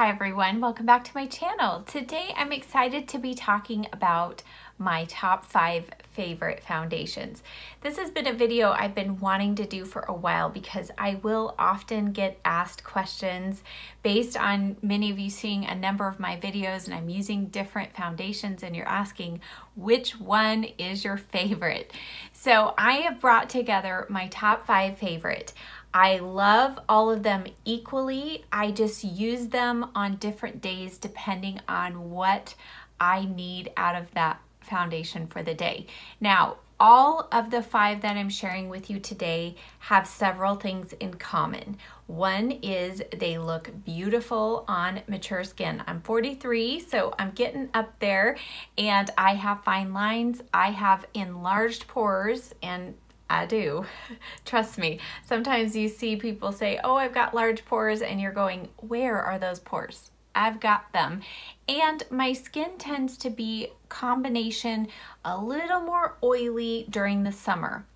Hi everyone, welcome back to my channel. Today I'm excited to be talking about my top five favorite foundations. This has been a video I've been wanting to do for a while because I will often get asked questions based on many of you seeing a number of my videos and I'm using different foundations and you're asking which one is your favorite. So I have brought together my top five favorite. I love all of them equally. I just use them on different days depending on what I need out of that foundation for the day. Now, all of the five that I'm sharing with you today have several things in common. One is they look beautiful on mature skin. I'm 43, so I'm getting up there and I have fine lines. I have enlarged pores and I do. Trust me. Sometimes you see people say, Oh, I've got large pores, and you're going, Where are those pores? I've got them. And my skin tends to be combination a little more oily during the summer.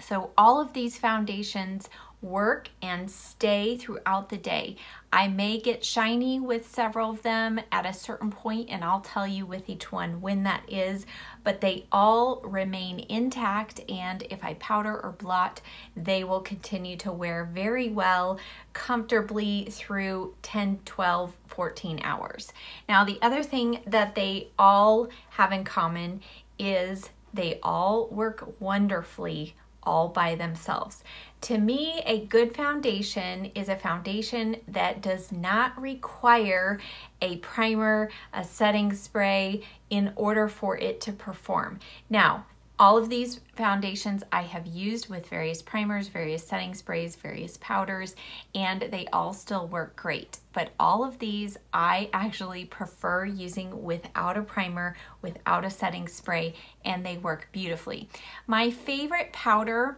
So all of these foundations work and stay throughout the day. I may get shiny with several of them at a certain point and I'll tell you with each one when that is, but they all remain intact and if I powder or blot, they will continue to wear very well, comfortably through 10, 12, 14 hours. Now the other thing that they all have in common is they all work wonderfully all by themselves. To me, a good foundation is a foundation that does not require a primer, a setting spray in order for it to perform. Now, all of these foundations I have used with various primers, various setting sprays, various powders, and they all still work great. But all of these I actually prefer using without a primer, without a setting spray, and they work beautifully. My favorite powder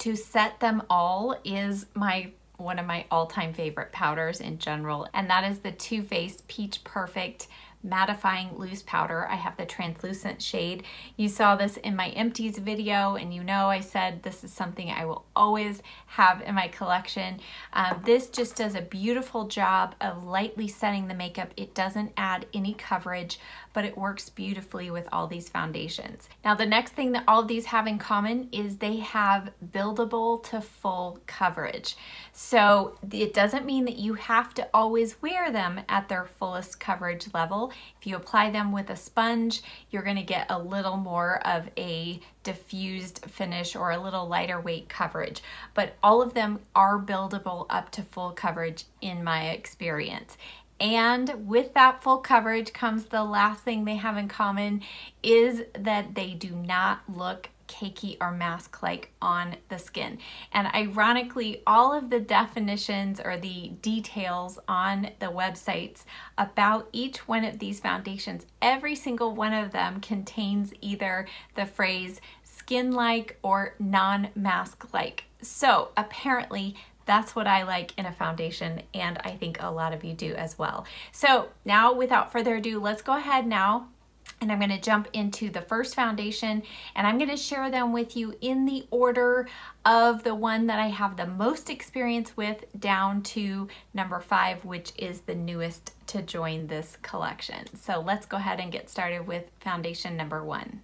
to set them all is my one of my all-time favorite powders in general, and that is the Too Faced Peach Perfect mattifying loose powder. I have the translucent shade. You saw this in my empties video and you know I said this is something I will always have in my collection. Um, this just does a beautiful job of lightly setting the makeup. It doesn't add any coverage, but it works beautifully with all these foundations. Now the next thing that all of these have in common is they have buildable to full coverage. So it doesn't mean that you have to always wear them at their fullest coverage level. If you apply them with a sponge, you're gonna get a little more of a diffused finish or a little lighter weight coverage. But all of them are buildable up to full coverage in my experience. And with that full coverage comes the last thing they have in common is that they do not look cakey or mask-like on the skin. And ironically, all of the definitions or the details on the websites about each one of these foundations, every single one of them contains either the phrase skin-like or non-mask-like. So apparently that's what I like in a foundation, and I think a lot of you do as well. So now, without further ado, let's go ahead now and I'm going to jump into the first foundation and I'm going to share them with you in the order of the one that I have the most experience with down to number five, which is the newest to join this collection. So let's go ahead and get started with foundation number one.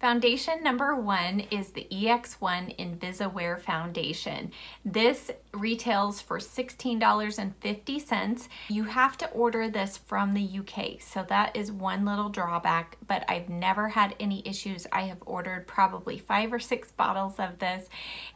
Foundation number one is the EX1 Invisiwear Foundation. This retails for $16.50. You have to order this from the UK, so that is one little drawback, but I've never had any issues. I have ordered probably five or six bottles of this,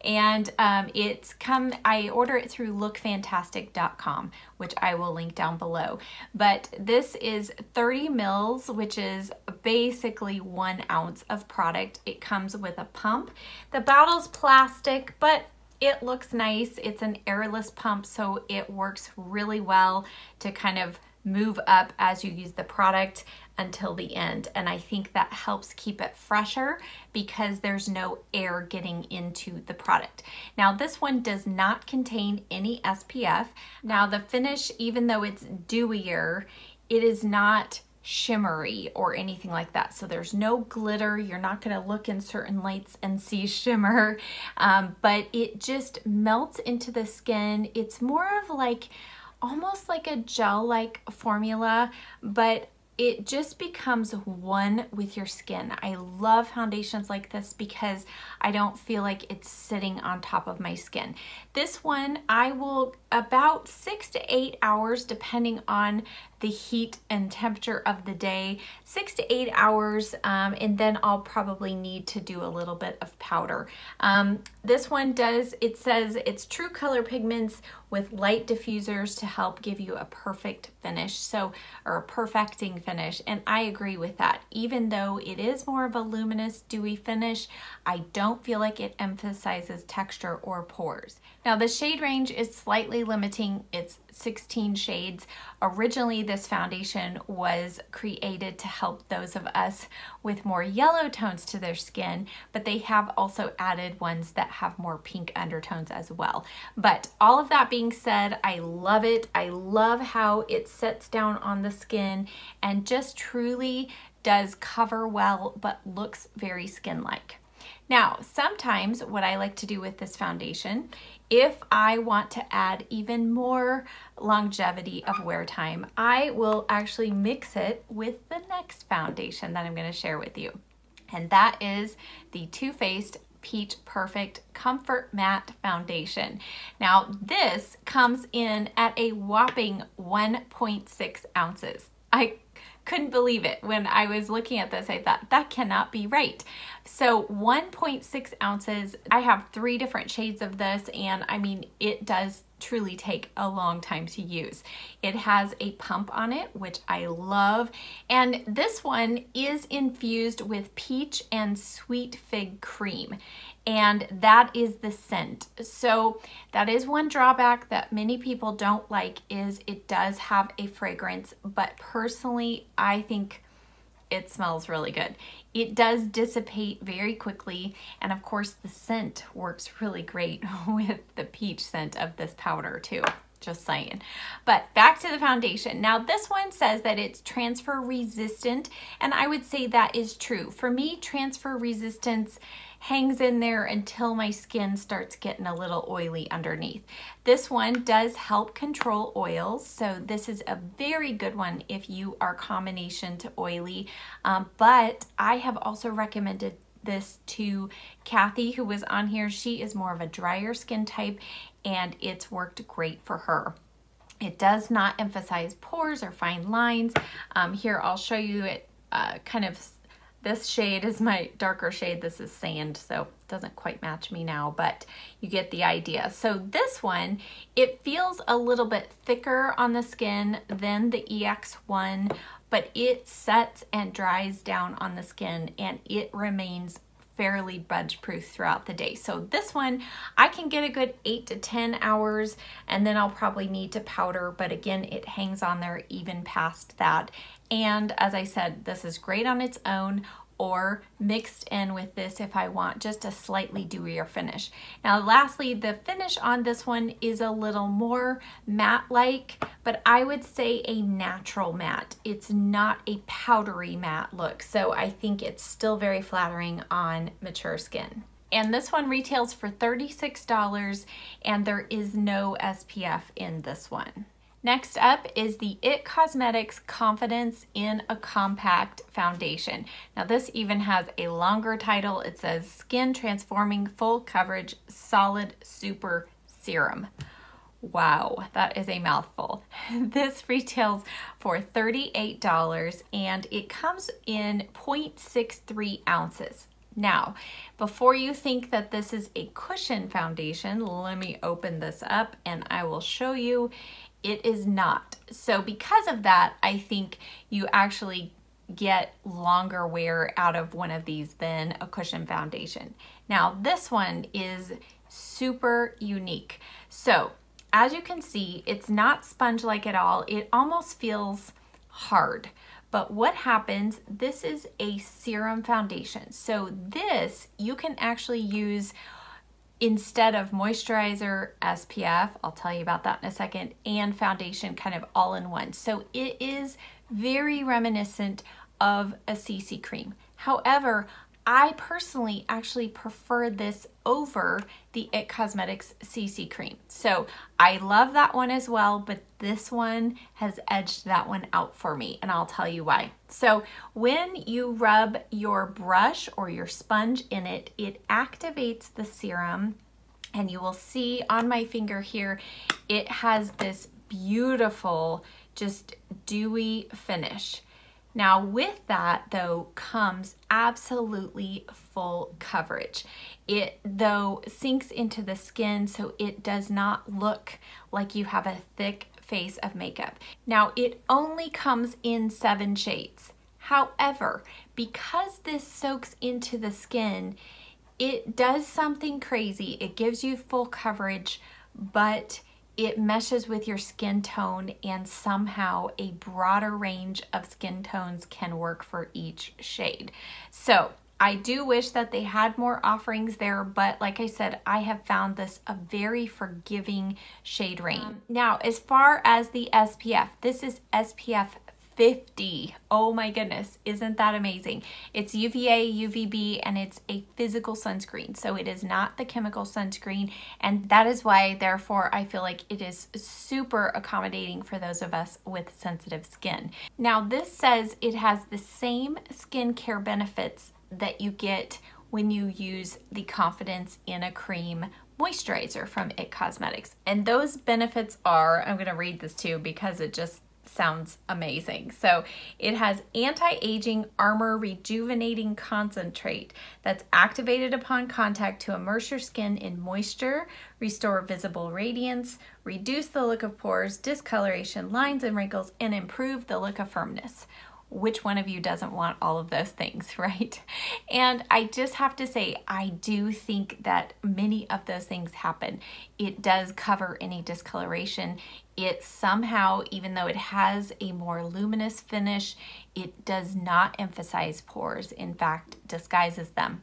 and um, it's come, I order it through lookfantastic.com, which I will link down below. But this is 30 mils, which is basically one ounce of product. It comes with a pump. The bottle's plastic, but it looks nice. It's an airless pump, so it works really well to kind of move up as you use the product until the end. And I think that helps keep it fresher because there's no air getting into the product. Now this one does not contain any SPF. Now the finish, even though it's dewier, it is not shimmery or anything like that. So there's no glitter. You're not going to look in certain lights and see shimmer, um, but it just melts into the skin. It's more of like almost like a gel-like formula, but it just becomes one with your skin. I love foundations like this because I don't feel like it's sitting on top of my skin. This one, I will about six to eight hours depending on the heat and temperature of the day, six to eight hours, um, and then I'll probably need to do a little bit of powder. Um, this one does, it says it's true color pigments with light diffusers to help give you a perfect finish, so, or a perfecting finish, and I agree with that. Even though it is more of a luminous, dewy finish, I don't feel like it emphasizes texture or pores. Now the shade range is slightly limiting, it's 16 shades. Originally, this foundation was created to help those of us with more yellow tones to their skin, but they have also added ones that have more pink undertones as well. But all of that being said, I love it. I love how it sets down on the skin and just truly does cover well, but looks very skin-like. Now, sometimes what I like to do with this foundation, if I want to add even more longevity of wear time, I will actually mix it with the next foundation that I'm gonna share with you. And that is the Too Faced Peach Perfect Comfort Matte Foundation. Now, this comes in at a whopping 1.6 ounces. I couldn't believe it. When I was looking at this, I thought, that cannot be right. So 1.6 ounces, I have three different shades of this, and I mean, it does truly take a long time to use. It has a pump on it, which I love. And this one is infused with peach and sweet fig cream and that is the scent. So that is one drawback that many people don't like is it does have a fragrance, but personally, I think it smells really good. It does dissipate very quickly, and of course the scent works really great with the peach scent of this powder too just saying. But back to the foundation. Now this one says that it's transfer resistant and I would say that is true. For me, transfer resistance hangs in there until my skin starts getting a little oily underneath. This one does help control oils, so this is a very good one if you are combination to oily, um, but I have also recommended this to Kathy who was on here. She is more of a drier skin type and it's worked great for her. It does not emphasize pores or fine lines. Um, here, I'll show you it uh, kind of, this shade is my darker shade. This is sand, so it doesn't quite match me now, but you get the idea. So this one, it feels a little bit thicker on the skin than the EX1, but it sets and dries down on the skin and it remains fairly budge proof throughout the day. So this one, I can get a good eight to 10 hours and then I'll probably need to powder, but again, it hangs on there even past that. And as I said, this is great on its own or mixed in with this if I want just a slightly dewier finish. Now lastly, the finish on this one is a little more matte-like, but I would say a natural matte. It's not a powdery matte look, so I think it's still very flattering on mature skin. And this one retails for $36 and there is no SPF in this one. Next up is the IT Cosmetics Confidence in a Compact Foundation. Now this even has a longer title. It says Skin Transforming Full Coverage Solid Super Serum. Wow, that is a mouthful. This retails for $38 and it comes in 0.63 ounces. Now, before you think that this is a cushion foundation, let me open this up and I will show you it is not. So because of that, I think you actually get longer wear out of one of these than a cushion foundation. Now this one is super unique. So as you can see, it's not sponge-like at all. It almost feels hard. But what happens, this is a serum foundation. So this you can actually use instead of moisturizer, SPF, I'll tell you about that in a second, and foundation kind of all in one. So it is very reminiscent of a CC cream. However, I personally actually prefer this over the IT Cosmetics CC Cream. So I love that one as well, but this one has edged that one out for me, and I'll tell you why. So when you rub your brush or your sponge in it, it activates the serum, and you will see on my finger here, it has this beautiful, just dewy finish. Now with that though comes absolutely full coverage. It though sinks into the skin so it does not look like you have a thick face of makeup. Now it only comes in seven shades. However, because this soaks into the skin, it does something crazy. It gives you full coverage, but it meshes with your skin tone and somehow a broader range of skin tones can work for each shade. So I do wish that they had more offerings there, but like I said, I have found this a very forgiving shade range. Um, now, as far as the SPF, this is SPF 50. Oh my goodness, isn't that amazing? It's UVA, UVB, and it's a physical sunscreen. So it is not the chemical sunscreen. And that is why, therefore, I feel like it is super accommodating for those of us with sensitive skin. Now, this says it has the same skincare benefits that you get when you use the Confidence in a Cream moisturizer from IT Cosmetics. And those benefits are, I'm gonna read this too because it just sounds amazing. So it has anti-aging armor rejuvenating concentrate that's activated upon contact to immerse your skin in moisture, restore visible radiance, reduce the look of pores, discoloration, lines and wrinkles, and improve the look of firmness which one of you doesn't want all of those things, right? And I just have to say, I do think that many of those things happen. It does cover any discoloration. It somehow, even though it has a more luminous finish, it does not emphasize pores. In fact, disguises them.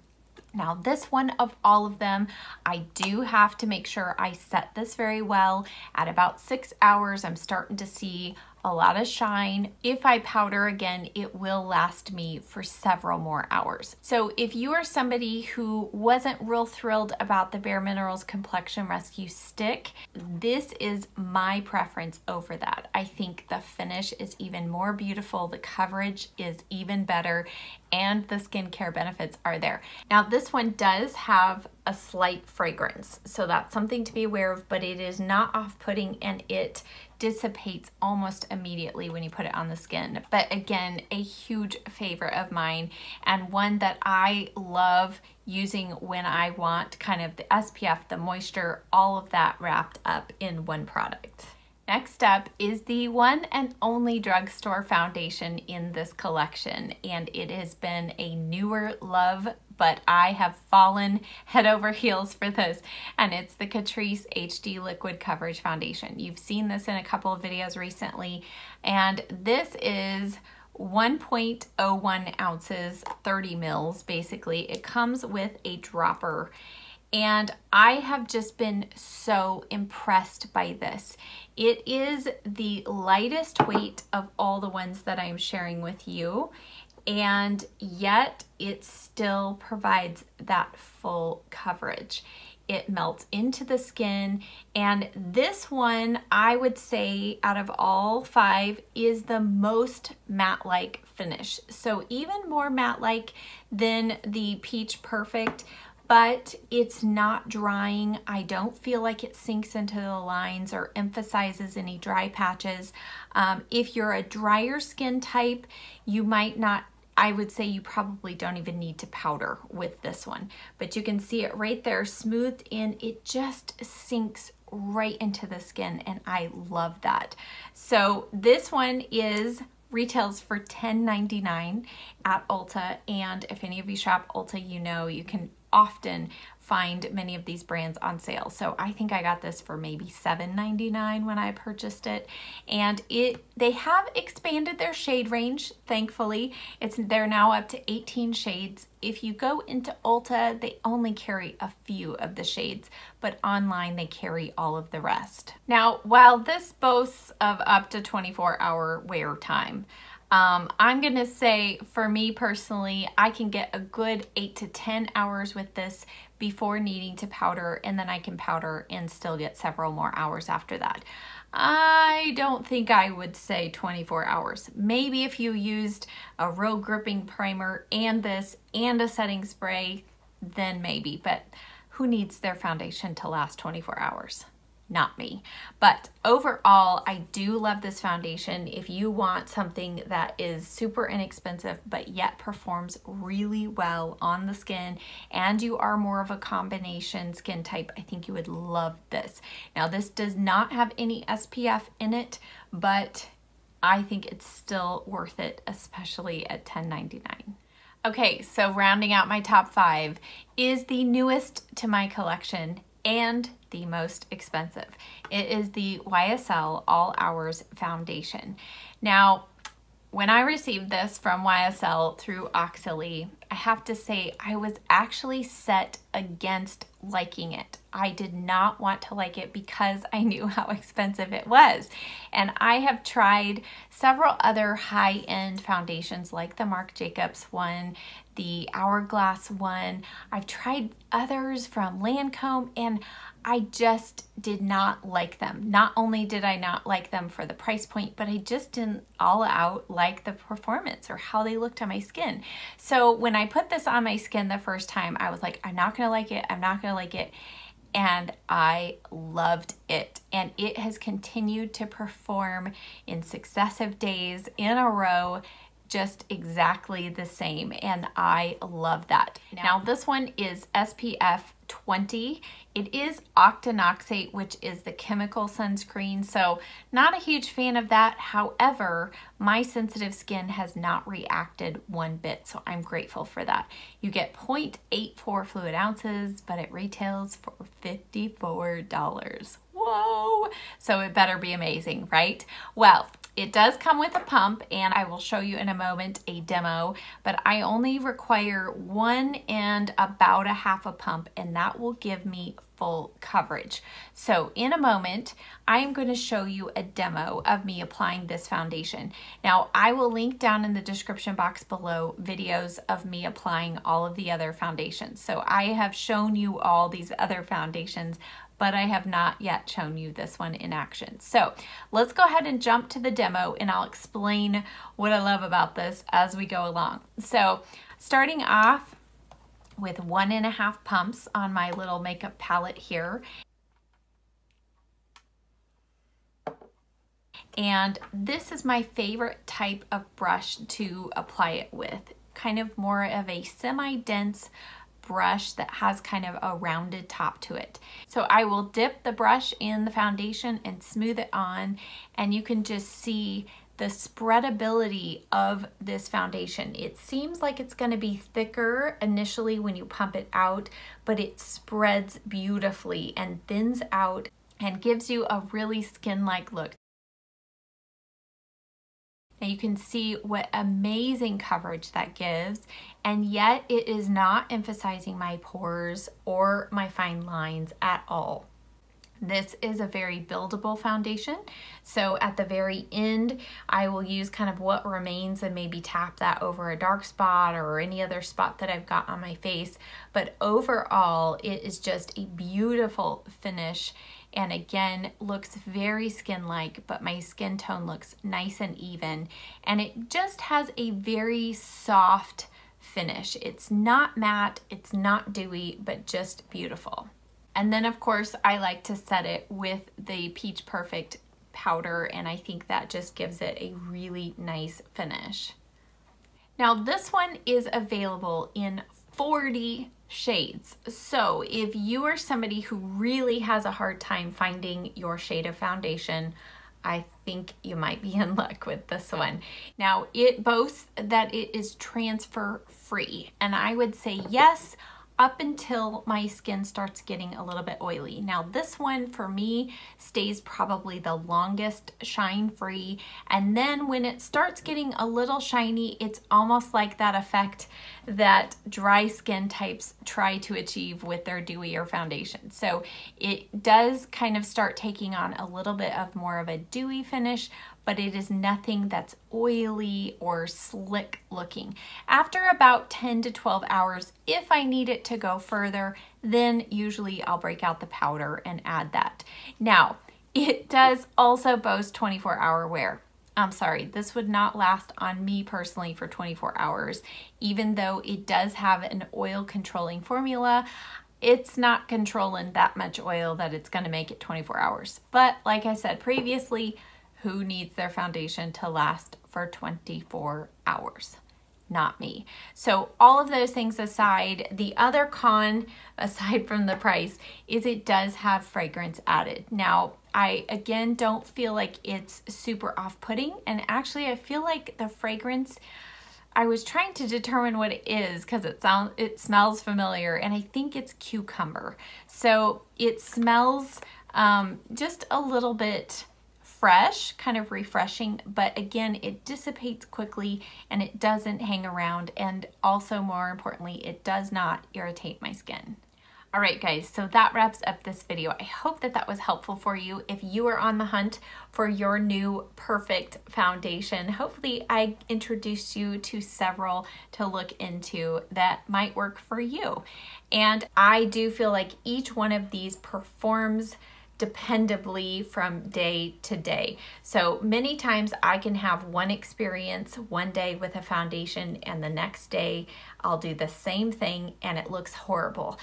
Now this one of all of them, I do have to make sure I set this very well. At about six hours, I'm starting to see a lot of shine. If I powder again, it will last me for several more hours. So if you are somebody who wasn't real thrilled about the Bare Minerals Complexion Rescue Stick, this is my preference over that. I think the finish is even more beautiful, the coverage is even better, and the skincare benefits are there. Now this one does have a slight fragrance, so that's something to be aware of, but it is not off-putting and it dissipates almost immediately when you put it on the skin. But again, a huge favorite of mine and one that I love using when I want kind of the SPF, the moisture, all of that wrapped up in one product. Next up is the one and only drugstore foundation in this collection, and it has been a newer love, but I have fallen head over heels for this, and it's the Catrice HD Liquid Coverage Foundation. You've seen this in a couple of videos recently, and this is 1.01 ounces, 30 mils basically. It comes with a dropper and I have just been so impressed by this. It is the lightest weight of all the ones that I'm sharing with you, and yet it still provides that full coverage. It melts into the skin, and this one, I would say, out of all five, is the most matte-like finish. So even more matte-like than the Peach Perfect, but it's not drying. I don't feel like it sinks into the lines or emphasizes any dry patches. Um, if you're a drier skin type, you might not I would say you probably don't even need to powder with this one, but you can see it right there smoothed in. It just sinks right into the skin and I love that. So this one is retails for $10.99 at Ulta and if any of you shop Ulta you know you can often find many of these brands on sale. So I think I got this for maybe $7.99 when I purchased it. And it they have expanded their shade range, thankfully. It's They're now up to 18 shades. If you go into Ulta, they only carry a few of the shades, but online they carry all of the rest. Now, while this boasts of up to 24 hour wear time, Um, I'm to say for me personally, I can get a good 8 to 10 hours with this before needing to powder and then I can powder and still get several more hours after that. I don't think I would say 24 hours. Maybe if you used a real gripping primer and this and a setting spray, then maybe, but who needs their foundation to last 24 hours? Not me. But overall, I do love this foundation. If you want something that is super inexpensive but yet performs really well on the skin and you are more of a combination skin type, I think you would love this. Now this does not have any SPF in it, but I think it's still worth it, especially at $10.99. Okay, so rounding out my top five is the newest to my collection and the most expensive. It is the YSL All Hours Foundation. Now, when I received this from YSL through Octoly, I have to say I was actually set against liking it. I did not want to like it because I knew how expensive it was. And I have tried several other high-end foundations like the Marc Jacobs one, the Hourglass one. I've tried others from Lancome and I just did not like them. Not only did I not like them for the price point, but I just didn't all out like the performance or how they looked on my skin. So when I put this on my skin the first time, I was like, I'm not gonna like it, I'm not gonna like it. And I loved it. And it has continued to perform in successive days in a row just exactly the same and I love that. Now this one is SPF 20. It is octinoxate, which is the chemical sunscreen, so not a huge fan of that. However, my sensitive skin has not reacted one bit, so I'm grateful for that. You get 0.84 fluid ounces, but it retails for $54. Whoa! So it better be amazing, right? Well, it does come with a pump and I will show you in a moment a demo, but I only require one and about a half a pump and that will give me full coverage. So in a moment, I am going to show you a demo of me applying this foundation. Now I will link down in the description box below videos of me applying all of the other foundations. So I have shown you all these other foundations but I have not yet shown you this one in action. So let's go ahead and jump to the demo and I'll explain what I love about this as we go along. So starting off with one and a half pumps on my little makeup palette here. And this is my favorite type of brush to apply it with. Kind of more of a semi-dense brush that has kind of a rounded top to it. So I will dip the brush in the foundation and smooth it on and you can just see the spreadability of this foundation. It seems like it's going to be thicker initially when you pump it out, but it spreads beautifully and thins out and gives you a really skin-like look. Now you can see what amazing coverage that gives and yet it is not emphasizing my pores or my fine lines at all. This is a very buildable foundation. So at the very end, I will use kind of what remains and maybe tap that over a dark spot or any other spot that I've got on my face. But overall, it is just a beautiful finish and again looks very skin-like but my skin tone looks nice and even and it just has a very soft finish. It's not matte, it's not dewy, but just beautiful. And then of course I like to set it with the Peach Perfect powder and I think that just gives it a really nice finish. Now this one is available in 40 shades. So if you are somebody who really has a hard time finding your shade of foundation, I think you might be in luck with this one. Now it boasts that it is transfer free and I would say yes, up until my skin starts getting a little bit oily. Now this one for me stays probably the longest shine free and then when it starts getting a little shiny it's almost like that effect that dry skin types try to achieve with their dewier foundation. So it does kind of start taking on a little bit of more of a dewy finish but it is nothing that's oily or slick looking. After about 10 to 12 hours, if I need it to go further, then usually I'll break out the powder and add that. Now, it does also boast 24 hour wear. I'm sorry, this would not last on me personally for 24 hours. Even though it does have an oil controlling formula, it's not controlling that much oil that it's gonna make it 24 hours. But like I said previously, who needs their foundation to last for 24 hours? Not me. So all of those things aside, the other con, aside from the price, is it does have fragrance added. Now, I again don't feel like it's super off-putting and actually I feel like the fragrance I was trying to determine what it is because it sounds it smells familiar and I think it's cucumber. So it smells um, just a little bit fresh, kind of refreshing, but again, it dissipates quickly and it doesn't hang around and also more importantly, it does not irritate my skin. All right, guys, so that wraps up this video. I hope that that was helpful for you. If you are on the hunt for your new perfect foundation, hopefully I introduced you to several to look into that might work for you. And I do feel like each one of these performs dependably from day to day. So many times I can have one experience one day with a foundation and the next day I'll do the same thing and it looks horrible.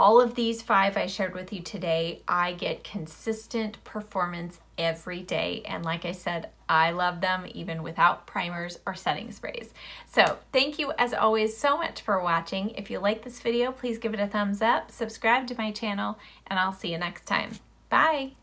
All of these five I shared with you today, I get consistent performance every day. And like I said, I love them even without primers or setting sprays. So thank you as always so much for watching. If you like this video, please give it a thumbs up, subscribe to my channel, and I'll see you next time. Bye.